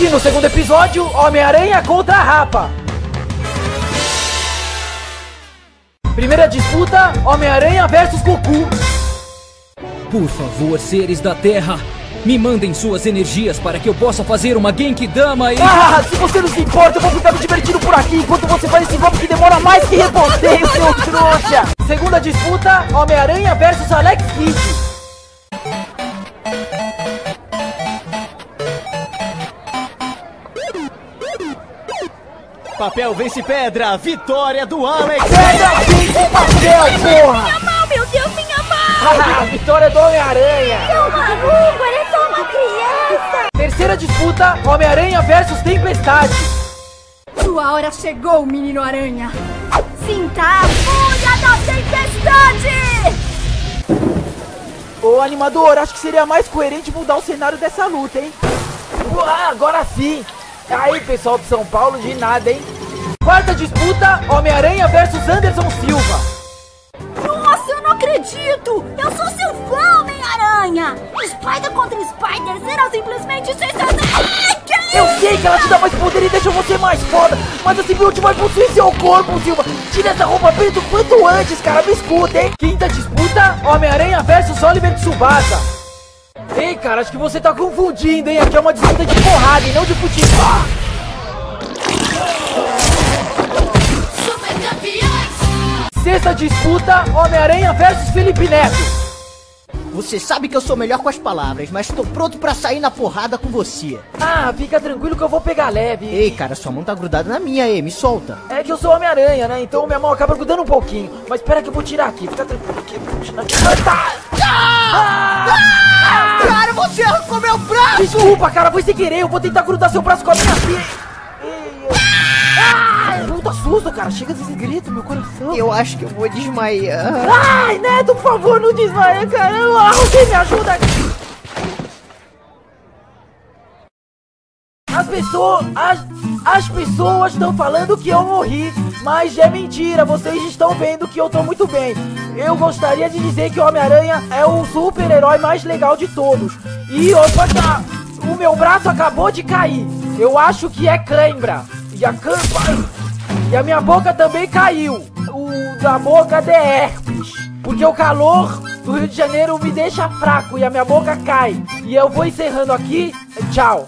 E no segundo episódio, Homem-Aranha contra a Rapa. Primeira disputa, Homem-Aranha versus Goku. Por favor, seres da Terra, me mandem suas energias para que eu possa fazer uma Genkidama e... Ah, se você não se importa, eu vou ficar me divertindo por aqui enquanto você faz esse golpe que demora mais que reboteio, seu trouxa. Segunda disputa, Homem-Aranha versus Alex Kidd. Papel vence pedra, vitória do Alex! Pedra, vence papel, porra! Minha mão, meu Deus, minha mão! Ah, vitória do Homem-Aranha. Seu maluco, ele é só uma criança! Terceira disputa, Homem-Aranha versus Tempestade. Sua hora chegou, menino aranha! Sinta a fúria da tempestade! Ô animador, acho que seria mais coerente mudar o cenário dessa luta, hein? Ah, agora sim! Aí, pessoal de São Paulo, de nada, hein? Quarta disputa, Homem-Aranha versus Anderson Silva. Nossa, eu não acredito! Eu sou seu fã, Homem-Aranha! Spider contra Spider será simplesmente sensacional! Eu sei que ela te dá mais poder e deixa você mais foda, mas a simbionte vai possuir seu corpo, Silva. Tira essa roupa preta o quanto antes, cara, me escuta, hein? Quinta disputa, Homem-Aranha versus Oliver Tsubasa. Ei, cara, acho que você tá confundindo, hein? Aqui é uma disputa de porrada e não de futebol. Sexta disputa, Homem-Aranha versus Felipe Neto. Você sabe que eu sou melhor com as palavras, mas tô pronto pra sair na porrada com você. Ah, fica tranquilo que eu vou pegar leve. Ei, cara, sua mão tá grudada na minha, aí, me solta. É que eu sou Homem-Aranha, né? Então minha mão acaba grudando um pouquinho. Mas espera que eu vou tirar aqui. Fica tranquilo que eu vou tirar aqui. Ah, tá! Ah! Você arrancou meu braço! Desculpa, cara, foi sem querer. Eu vou tentar grudar seu braço com a minha filha. Ai, susto, cara. Chega desse grito, meu coração. Eu acho que eu vou desmaiar. Ai, Neto, por favor, não desmaia, cara. Alguém me ajuda aqui. As pessoas. As, as pessoas estão falando que eu morri, mas é mentira. Vocês estão vendo que eu tô muito bem. Eu gostaria de dizer que o Homem-Aranha é o super-herói mais legal de todos. E opa, tá. O meu braço acabou de cair. Eu acho que é cãibra. E a cãibra. E a minha boca também caiu. O da boca de herpes. Porque o calor do Rio de Janeiro me deixa fraco e a minha boca cai. E eu vou encerrando aqui. Tchau.